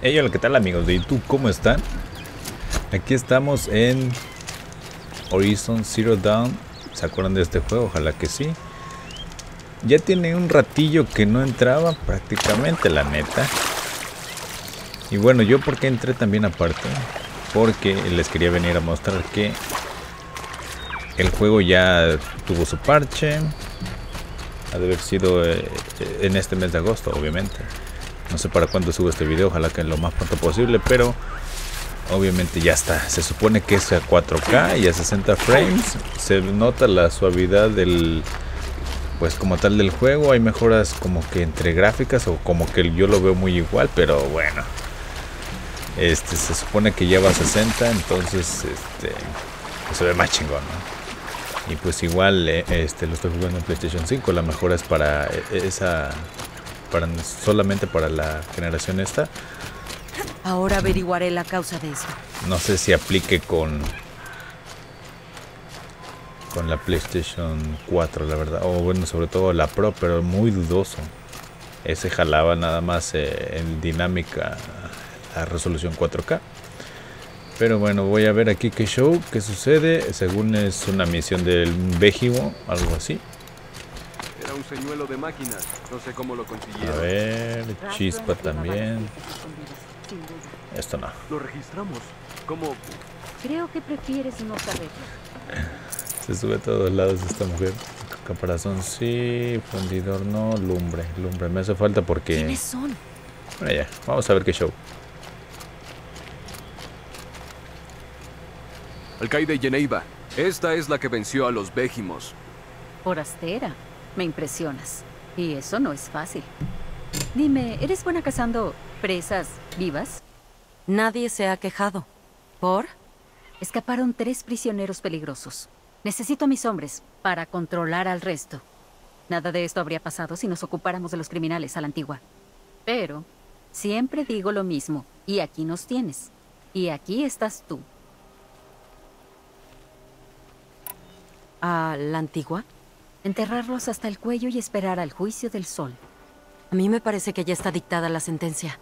Hey, hola, ¿qué tal amigos de YouTube? ¿Cómo están? Aquí estamos en Horizon Zero Dawn. ¿Se acuerdan de este juego? Ojalá que sí. Ya tiene un ratillo que no entraba prácticamente, la neta. Y bueno, yo porque entré también aparte. Porque les quería venir a mostrar que el juego ya tuvo su parche. Ha de haber sido eh, en este mes de agosto, obviamente. No sé para cuándo subo este video, ojalá que lo más pronto posible, pero obviamente ya está. Se supone que es a 4K y a 60 frames. Se nota la suavidad del pues como tal del juego. Hay mejoras como que entre gráficas o como que yo lo veo muy igual, pero bueno. Este se supone que ya va a 60, entonces este se ve más chingón. Y pues igual eh, este lo estoy jugando en PlayStation 5, la mejora es para eh, esa para solamente para la generación esta. Ahora averiguaré la causa de eso. No sé si aplique con con la PlayStation 4, la verdad, o bueno, sobre todo la Pro, pero muy dudoso. Ese jalaba nada más eh, en dinámica a resolución 4K. Pero bueno, voy a ver aquí qué show, qué sucede. Según es una misión del Béjivo, algo así un señuelo de máquinas. No sé cómo lo consiguieron. A ver, chispa también. Esto no. Lo registramos. ¿Cómo? Creo que prefieres no saberlo. Se sube a todos lados esta mujer. Caparazón sí, fundidor no, lumbre, lumbre. Me hace falta porque... ¿Quiénes son? Bueno, ya, vamos a ver qué show. Alcaide Geneiva, esta es la que venció a los Bégimos. Forastera. Me impresionas. Y eso no es fácil. Dime, ¿eres buena cazando presas vivas? Nadie se ha quejado. ¿Por? Escaparon tres prisioneros peligrosos. Necesito a mis hombres para controlar al resto. Nada de esto habría pasado si nos ocupáramos de los criminales a la antigua. Pero siempre digo lo mismo, y aquí nos tienes. Y aquí estás tú. ¿A la antigua? Enterrarlos hasta el cuello y esperar al juicio del sol. A mí me parece que ya está dictada la sentencia.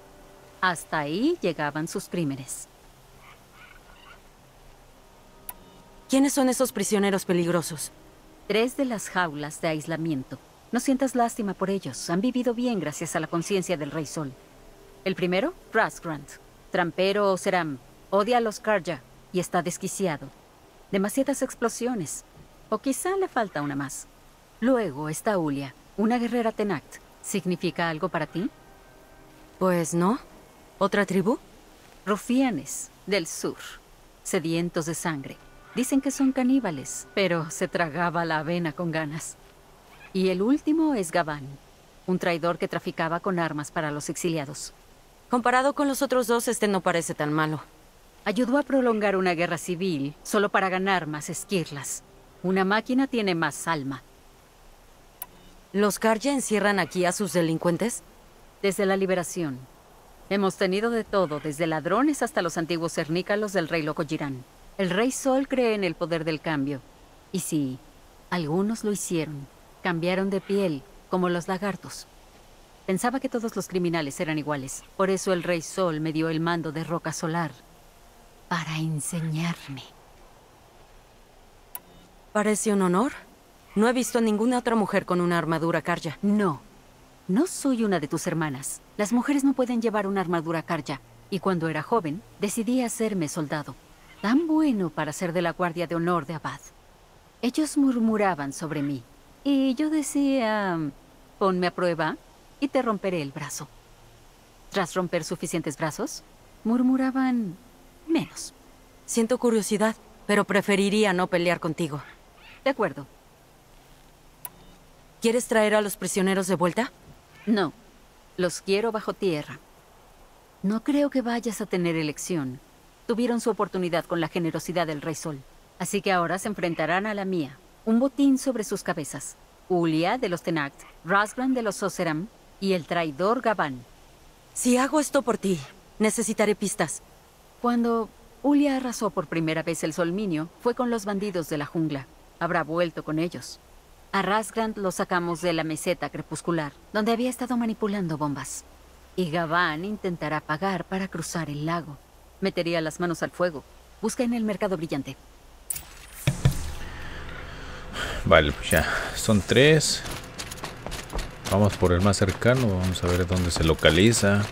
Hasta ahí llegaban sus crímenes. ¿Quiénes son esos prisioneros peligrosos? Tres de las jaulas de aislamiento. No sientas lástima por ellos. Han vivido bien gracias a la conciencia del Rey Sol. El primero, Rasgrant. Trampero o Seram. Odia a los Karja y está desquiciado. Demasiadas explosiones. O quizá le falta una más. Luego está Ulia, una guerrera Tenact. ¿Significa algo para ti? Pues no. ¿Otra tribu? Rufianes, del sur. Sedientos de sangre. Dicen que son caníbales, pero se tragaba la avena con ganas. Y el último es Gabán, un traidor que traficaba con armas para los exiliados. Comparado con los otros dos, este no parece tan malo. Ayudó a prolongar una guerra civil solo para ganar más esquirlas. Una máquina tiene más alma. ¿Los Karja encierran aquí a sus delincuentes? Desde la liberación. Hemos tenido de todo, desde ladrones hasta los antiguos cernícalos del rey loco Girán. El rey Sol cree en el poder del cambio. Y sí, algunos lo hicieron. Cambiaron de piel, como los lagartos. Pensaba que todos los criminales eran iguales. Por eso el rey Sol me dio el mando de Roca Solar. Para enseñarme. Parece un honor. No he visto a ninguna otra mujer con una armadura Karja. No. No soy una de tus hermanas. Las mujeres no pueden llevar una armadura Karja. Y cuando era joven, decidí hacerme soldado. Tan bueno para ser de la Guardia de Honor de Abad. Ellos murmuraban sobre mí. Y yo decía, ponme a prueba y te romperé el brazo. Tras romper suficientes brazos, murmuraban menos. Siento curiosidad, pero preferiría no pelear contigo. De acuerdo. ¿Quieres traer a los prisioneros de vuelta? No. Los quiero bajo tierra. No creo que vayas a tener elección. Tuvieron su oportunidad con la generosidad del Rey Sol. Así que ahora se enfrentarán a la mía. Un botín sobre sus cabezas. Ulia de los Tenact, Rasgran de los Oseram y el traidor Gabán. Si hago esto por ti, necesitaré pistas. Cuando Ulia arrasó por primera vez el Solminio, fue con los bandidos de la jungla. Habrá vuelto con ellos. A Rasgrand lo sacamos de la meseta crepuscular, donde había estado manipulando bombas. Y Gaván intentará pagar para cruzar el lago. Metería las manos al fuego. Busca en el mercado brillante. Vale, pues ya. Son tres. Vamos por el más cercano. Vamos a ver dónde se localiza.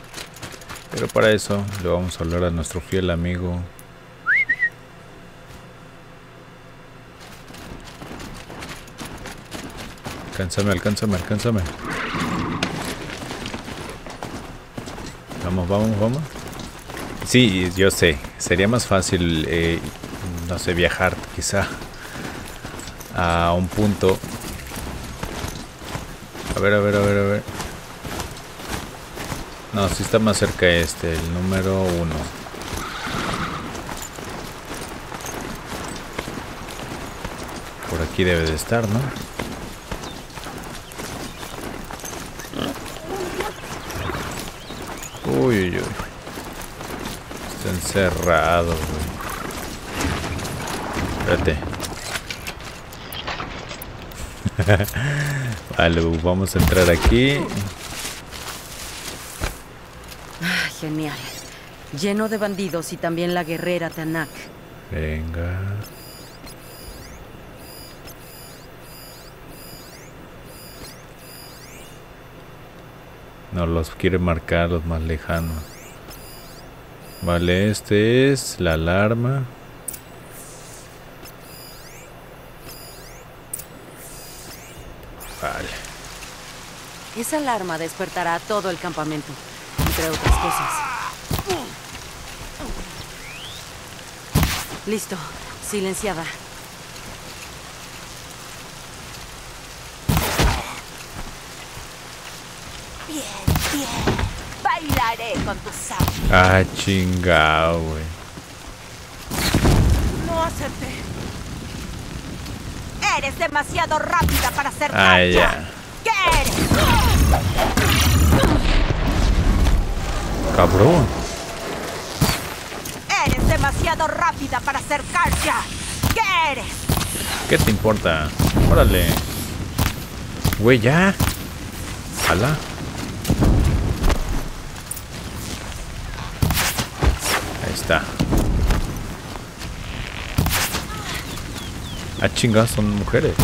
Pero para eso le vamos a hablar a nuestro fiel amigo. Alcánzame, alcánzame, alcánzame. Vamos, vamos, vamos. Sí, yo sé. Sería más fácil, eh, no sé, viajar quizá a un punto. A ver, a ver, a ver, a ver. No, si está más cerca este, el número uno. Por aquí debe de estar, ¿no? Uy, uy, uy. Está encerrado, güey. Espérate. vale, vamos a entrar aquí. Ah, genial. Lleno de bandidos y también la guerrera Tanak. Venga. Los quiere marcar los más lejanos. Vale, este es la alarma. Vale. Esa alarma despertará a todo el campamento, entre otras cosas. Listo, silenciada. Bien, bien. Con. Ah, chingado, güey. No acerté. Eres demasiado rápida para ser Ah, ya. ¿Qué eres? Cabrón. Eres demasiado rápida para cancha. ¿Qué eres? ¿Qué te importa? Órale. Güey, ya. Jala. Está. Ah, chingas, son mujeres.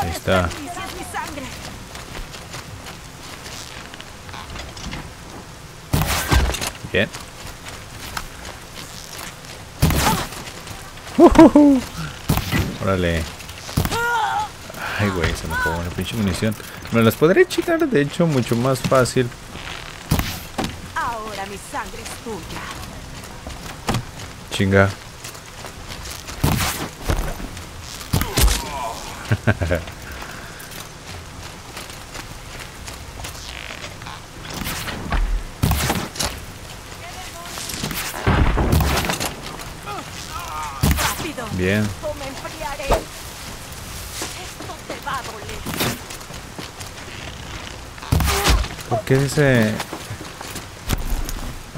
Ahí está. desperdicies mi sangre. Bien. Ujujú. Órale. Ay, güey, se me acabó la pinche munición. Me las podré chingar, de hecho, mucho más fácil. Ahora mi sangre es tuya. Chinga. Bien. O me enfriaré. Esto te va a doler. ¿Por qué dice...?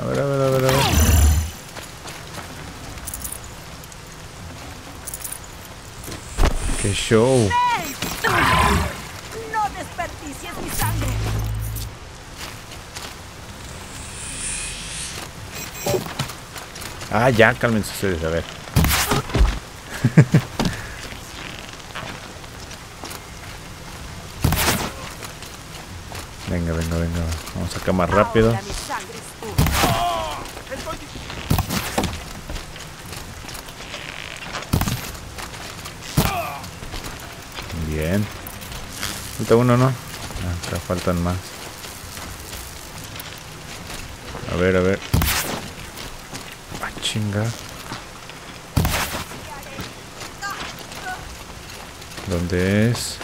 A ver, a ver, a ver, a ver. ¡Qué show! No desperdicies mi sangre. Ah, ya, cálmense ustedes, a ver. venga, venga, venga. Vamos acá más rápido. Bien. Falta uno, ¿no? Ah, acá faltan más. A ver, a ver. Ah, chinga. ¿Dónde es?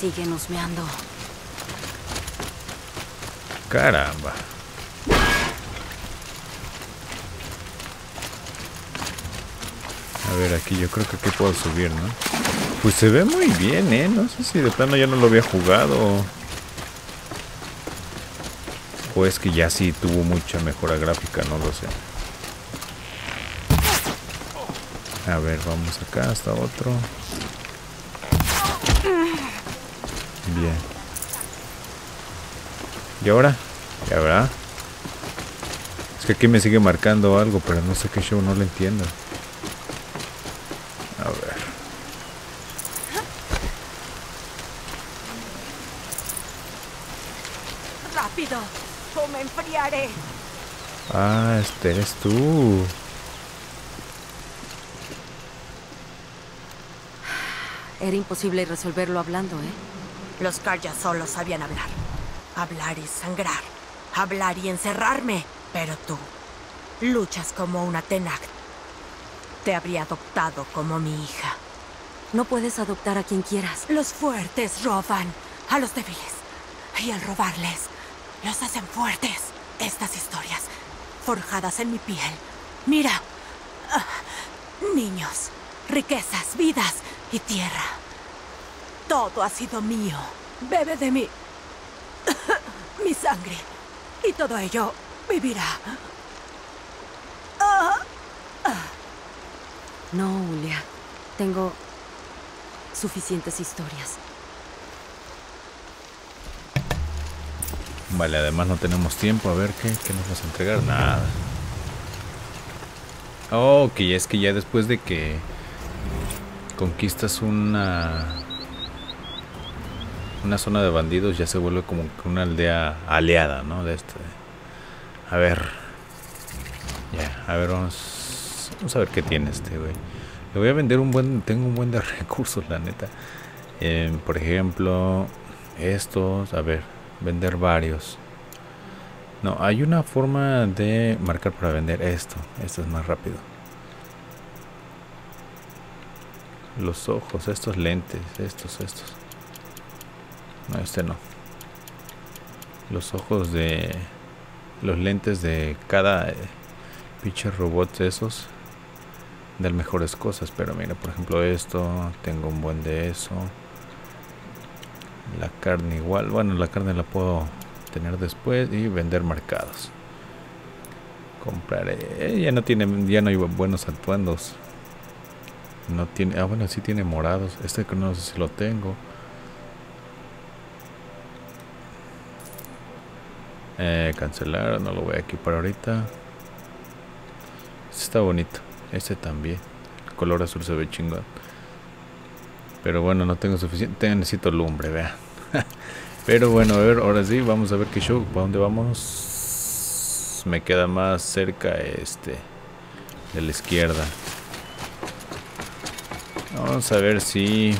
Siguen husmeando. Caramba. A ver, aquí yo creo que aquí puedo subir, ¿no? Pues se ve muy bien, ¿eh? No sé si de plano ya no lo había jugado. O es que ya sí tuvo mucha mejora gráfica, no lo sé. A ver, vamos acá hasta otro. Bien. ¿Y ahora? ¿Ya verdad? Es que aquí me sigue marcando algo, pero no sé qué show, no lo entiendo. A ver. ¡Rápido! ¡O me enfriaré! Ah, este eres tú. Era imposible resolverlo hablando, ¿eh? Los Karja solo sabían hablar. Hablar y sangrar. Hablar y encerrarme. Pero tú luchas como una Tenakt. Te habría adoptado como mi hija. No puedes adoptar a quien quieras. Los fuertes roban a los débiles. Y al robarles, los hacen fuertes. Estas historias, forjadas en mi piel. Mira. Ah, niños, riquezas, vidas y tierra. Todo ha sido mío. Bebe de mi... mi sangre. Y todo ello vivirá. No, Julia. Tengo suficientes historias. Vale, además no tenemos tiempo. A ver, ¿qué, qué nos vas a entregar? Nada. Oh, ok, es que ya después de que conquistas una una zona de bandidos ya se vuelve como una aldea aliada, ¿no? De este. A ver. Ya, a ver, vamos, a ver qué tiene este, güey. Le voy a vender un buen, tengo un buen de recursos, la neta. Em, por ejemplo, estos, a ver, vender varios. No, hay una forma de marcar para vender esto. Esto es más rápido. Los ojos, estos lentes, estos, estos. No, este no. Los ojos de... Los lentes de cada eh, pinche robot de esos. Dan mejores cosas. Pero mira, por ejemplo esto. Tengo un buen de eso. La carne igual. Bueno, la carne la puedo tener después. Y vender marcados. Compraré. ya no tiene... Ya no hay buenos atuendos. No tiene... Ah, bueno, sí tiene morados. Este que no sé si lo tengo. Eh, cancelar, no lo voy a equipar ahorita. Este está bonito. Este también. El color azul se ve chingón. Pero bueno, no tengo suficiente. Necesito lumbre, vean. Pero bueno, a ver, ahora sí, vamos a ver qué show. ¿Para dónde vamos? Me queda más cerca este. De la izquierda. Vamos a ver si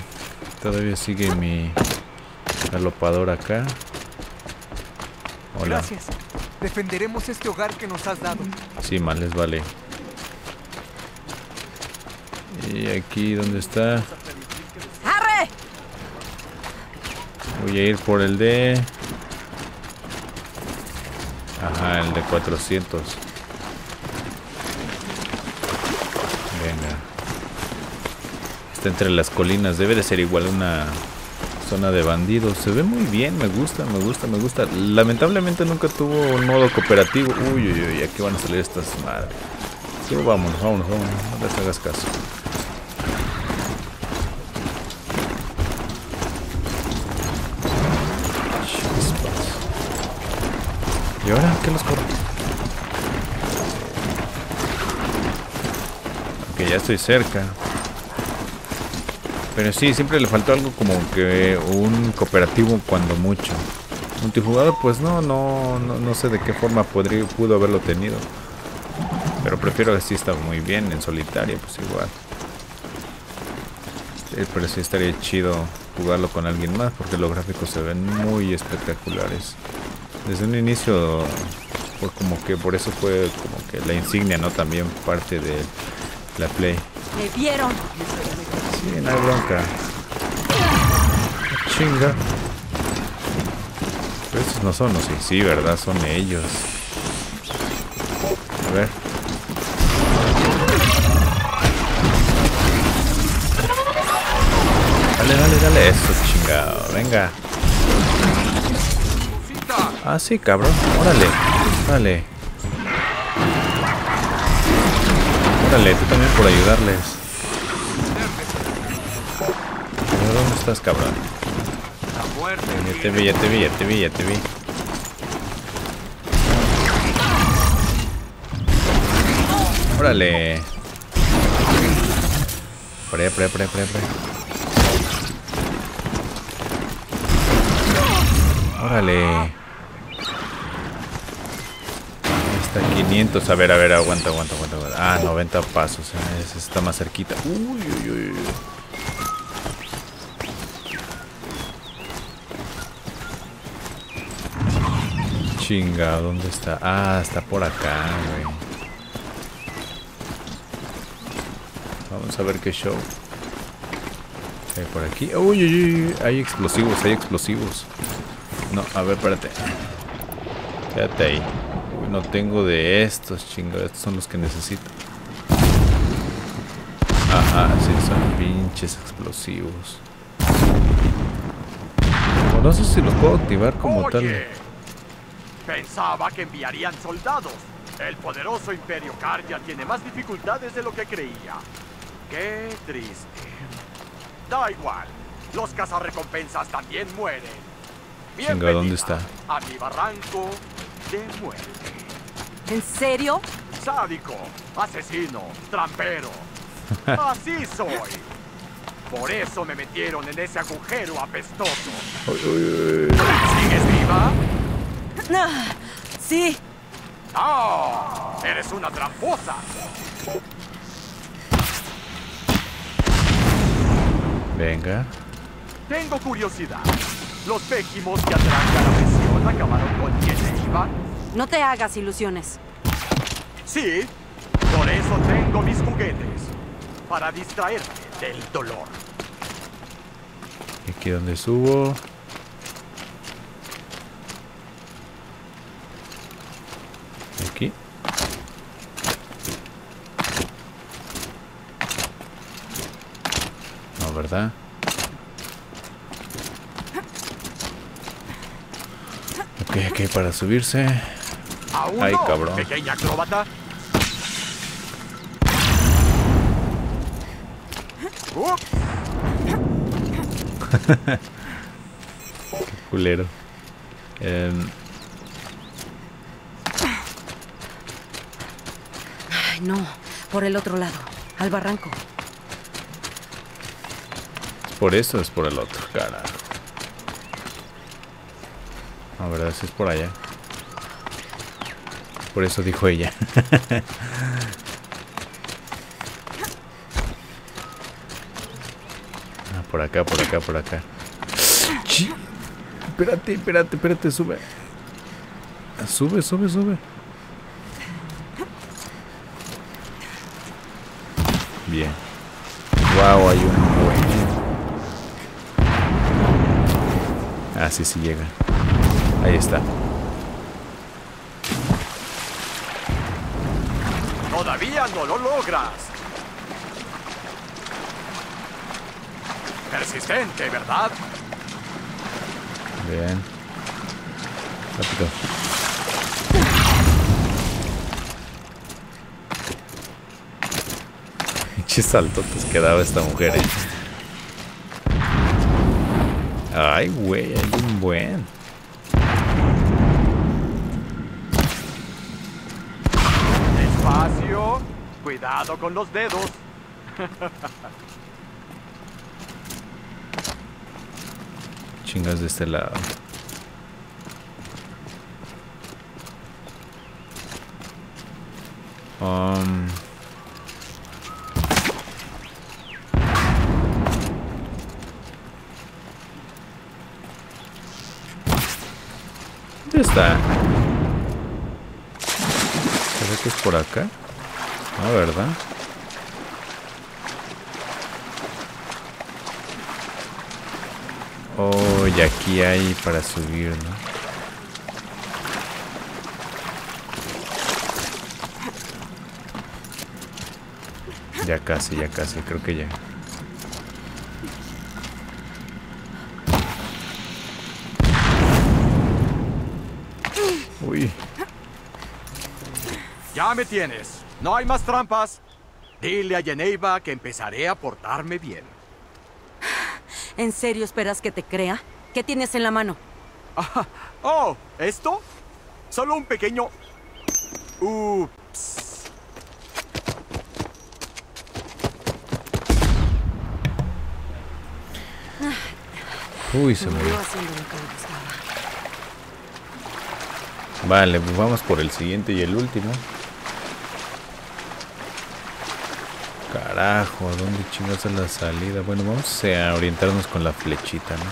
todavía sigue mi galopador acá. Hola. Gracias. Defenderemos este hogar que nos has dado. Sí, más les vale. Y aquí, ¿dónde está? ¡Arre! Voy a ir por el de... Ajá, el de 400. Venga. Está entre las colinas. Debe de ser igual una zona de bandidos. Se ve muy bien, me gusta, me gusta, me gusta. Lamentablemente nunca tuvo un modo cooperativo. Uy, uy, uy, aquí van a salir estas madres. Sí, vámonos, vámonos, vámonos. No les hagas caso. ¿Y ahora qué los corro? Ok, ya estoy cerca. Pero sí, siempre le faltó algo como que un cooperativo cuando mucho. Multijugador, pues no, no, no, no sé de qué forma podría, pudo haberlo tenido. Pero prefiero que sí está muy bien en solitario, pues igual. Eh, pero sí estaría chido jugarlo con alguien más porque los gráficos se ven muy espectaculares. Desde un inicio fue como que por eso fue como que la insignia, ¿no? También parte de la Play. ¡Me vieron! Sí, no hay bronca. Chinga. Pero estos no son, ¿no? Sí, sí, ¿verdad? Son ellos. A ver. Dale, dale, dale. Eso, chingado. Venga. Ah, sí, cabrón. Órale. Órale. Órale, tú también por ayudarles. Estás, cabrón? Ya te vi, ya te vi, ya te vi, ya te vi. Órale. Ahí, por ahí, por ahí. Órale. Está 500. A ver, a ver, aguanta, aguanta, aguanta. aguanta. Ah, 90 pasos. eh, Ese está más cerquita. Uy, uy, uy, Chinga, ¿dónde está? Ah, está por acá, güey. Vamos a ver qué show. Hay por aquí. Uy, uy, uy, hay explosivos, hay explosivos. No, a ver, espérate. Quédate ahí. No tengo de estos, chinga. Estos son los que necesito. Ajá, sí, son pinches explosivos. No sé si los puedo activar como tal. Pensaba que enviarían soldados. El poderoso Imperio Karja tiene más dificultades de lo que creía. Qué triste. Da igual. Los cazarrecompensas también mueren. Chinga, ¿dónde está? A mi barranco de muerte. ¿En serio? Sádico, asesino, trampero. Así soy. Por eso me metieron en ese agujero apestoso. Uy, uy, uy. ¿Sigues viva? Ah, sí. ¡Ah! Eres una tramposa. Venga. Tengo curiosidad. ¿Los péjimos que atrancan la presión acabaron con quien iba? No te hagas ilusiones. Sí. Por eso tengo mis juguetes. Para distraerme del dolor. Aquí donde subo. Aquí. No, ¿verdad? Ok, ok, para subirse. ¿Aún Ay, cabrón. Ups, Culero. Em, Ay, no. Por el otro lado. Al barranco. Por eso es por el otro, carajo. No, verdad, es por allá. Por eso dijo ella. ah, por acá, por acá, por acá. Espérate, espérate, espérate, sube. Ah, Sube, sube, sube. Bien. Wow, hay un buen. Sí, sí llega. Ahí está. todavía no lo logras. Persistente, ¿verdad? Bien. Rápido. Qué saltotes que daba esta mujer. eh. Ay, güey, hay un buen. Despacio. Cuidado con los dedos. Chingas de este lado. Um, ¿Dónde está? ¿Será que es por acá? No, ¿verdad? Oh, y aquí hay para subir, ¿no? Ya casi, ya casi, creo que ya. Uy, Ya me tienes. No hay más trampas. Dile a Yeneiva que empezaré a portarme bien. ¿En serio esperas que te crea? ¿Qué tienes en la mano? Ah, oh, ¿esto? Solo un pequeño... Ups. Uy, se murió. Vale, pues vamos por el siguiente y el último. Carajo, ¿a dónde chingas es la salida? Bueno, vamos a orientarnos con la flechita, ¿no?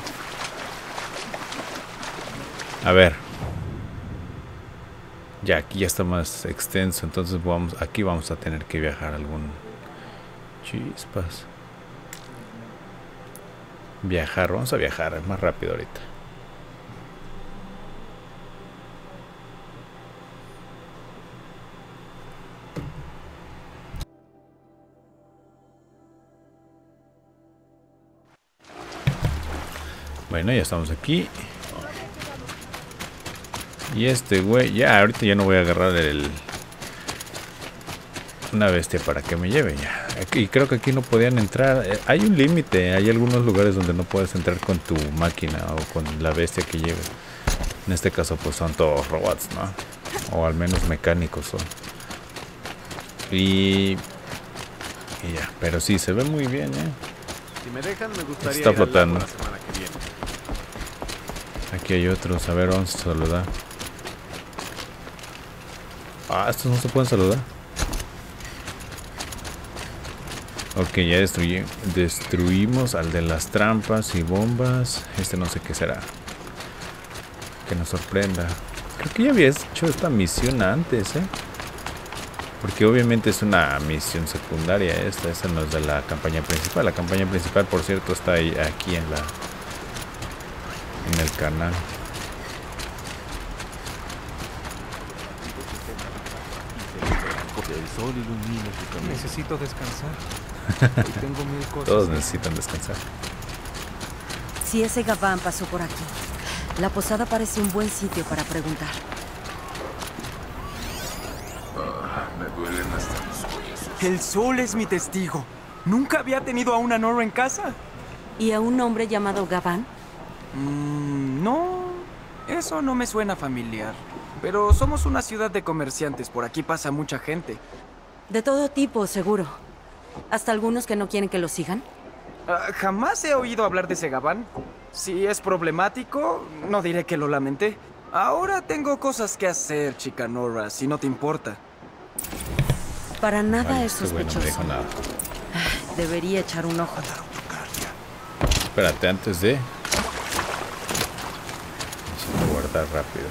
A ver. Ya, aquí ya está más extenso, entonces vamos, aquí vamos a tener que viajar algún... Chispas. Viajar, vamos a viajar, es más rápido ahorita. Bueno, ya estamos aquí. Y este güey, ya, ahorita ya no voy a agarrar el... Una bestia para que me lleve ya. Y creo que aquí no podían entrar. Eh, Hay un límite, hay algunos lugares donde no puedes entrar con tu máquina o con la bestia que lleves. En este caso pues son todos robots, ¿no? O al menos mecánicos son. Y... y ya, pero sí, se ve muy bien, ¿eh? Si me dejan, me gustaría Está flotando. la semana que viene. Aquí hay otros, a ver, vamos a saludar. Ah, estos no se pueden saludar. Ok, ya destruí- destruimos al de las trampas y bombas. Este no sé qué será. Que nos sorprenda. Creo que ya habías hecho esta misión antes, ¿eh? Porque obviamente es una misión secundaria esta. Esta no es de la campaña principal. La campaña principal, por cierto, está ahí, aquí en la... En el canal. El sol ilumina tu camino. Necesito descansar. Hoy tengo mil cosas. Todos necesitan descansar. Si ese gabán pasó por aquí, la posada parece un buen sitio para preguntar. El sol es mi testigo. Nunca había tenido a una Nora en casa. ¿Y a un hombre llamado Gabán? Mm, no, eso no me suena familiar. Pero somos una ciudad de comerciantes, por aquí pasa mucha gente. De todo tipo, seguro. ¿Hasta algunos que no quieren que lo sigan? Ah, jamás he oído hablar de ese gabán. Si es problemático, no diré que lo lamenté. Ahora tengo cosas que hacer, chica Nora, si no te importa. Para nada es no sospechoso. nada. Debería echar un ojo. Espérate, antes de... Rápido.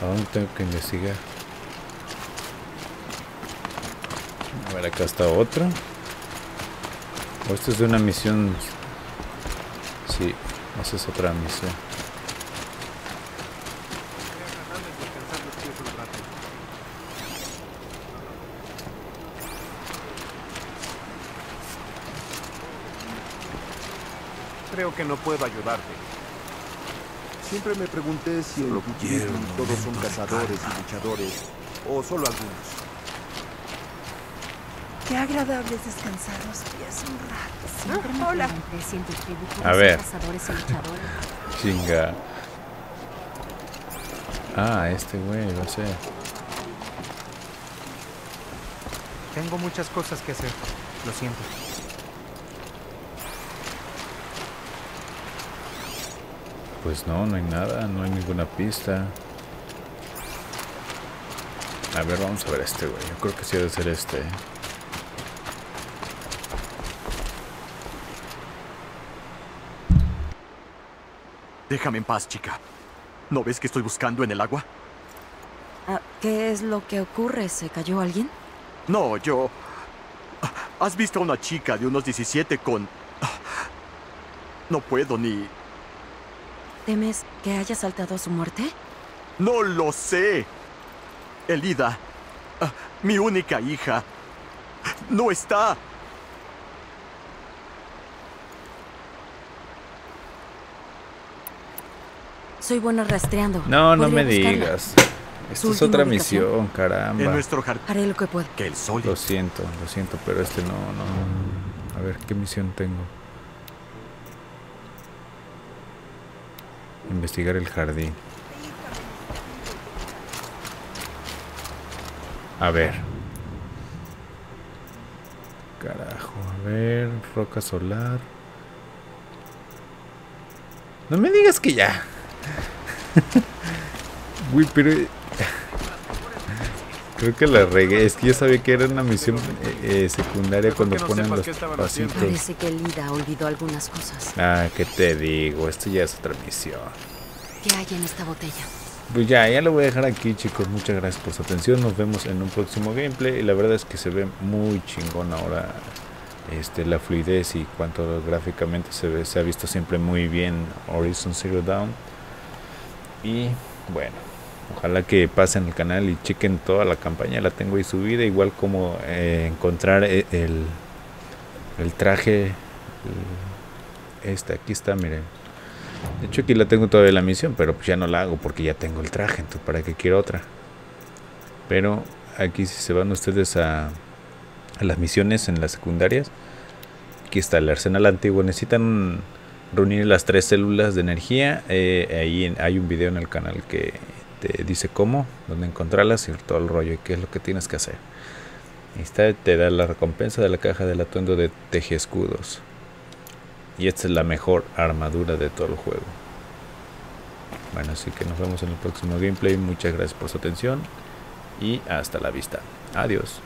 ¿A dónde tengo que investigar? A ver, acá está otro. O esto es de una misión Sí, esa es otra misión. Creo que no puedo ayudarte. Siempre me pregunté si en Brooklyn todos son cazadores y luchadores, o solo algunos. Qué agradable es descansar los pies un rato. Siempre me Hola. A ver. cazadores y luchadores. Chinga. Ah, este güey, a ser. Tengo muchas cosas que hacer. Lo siento. Pues no, no hay nada, no hay ninguna pista. A ver, vamos a ver este güey. Yo creo que sí debe ser este. ¿eh? Déjame en paz, chica. ¿No ves que estoy buscando en el agua? Ah, ¿Qué es lo que ocurre? ¿Se cayó alguien? No, yo... ¿Has visto a una chica de unos 17 con... No puedo ni... ¿Temes que haya saltado a su muerte? No lo sé. Elida, ah, mi única hija, no está. Soy buena rastreando. No, no me buscarla. digas. Esta es otra ubicación. misión, En caramba. nuestro jardín. Haré lo que pueda. Que el sol Lo siento, lo siento, pero este no, no. A ver, ¿qué misión tengo? Investigar el jardín. A ver. Carajo, a ver, roca solar. No me digas que ya. Uy, pero Creo que la regué. Es que yo sabía que era una misión eh, eh, secundaria cuando no ponen los pasitos. Parece que Lida olvidó algunas cosas. Ah, ¿qué te digo? Esto ya es otra misión. ¿Qué hay en esta botella? Pues ya, ya lo voy a dejar aquí, chicos. Muchas gracias por su atención. Nos vemos en un próximo gameplay. Y la verdad es que se ve muy chingón ahora este, la fluidez y cuanto gráficamente se ve. Se ha visto siempre muy bien Horizon Zero Dawn. Y bueno, ojalá que pasen al canal y chequen toda la campaña. La tengo ahí subida. Igual como eh, encontrar e- el, el traje. el- este, aquí está, miren. De hecho aquí la tengo todavía la misión, pero pues ya no la hago porque ya tengo el traje, entonces para qué quiero otra. Pero aquí si se van ustedes a, a las misiones en las secundarias, aquí está el arsenal antiguo, necesitan reunir las tres células de energía, eh, ahí hay un video en el canal que te dice cómo, dónde encontrarlas y todo el rollo y qué es lo que tienes que hacer. Ahí está, te da la recompensa de la caja del atuendo de teje escudos. Y esta es la mejor armadura de todo el juego. Bueno, así que nos vemos en el próximo gameplay. Muchas gracias por su atención. Y hasta la vista. Adiós.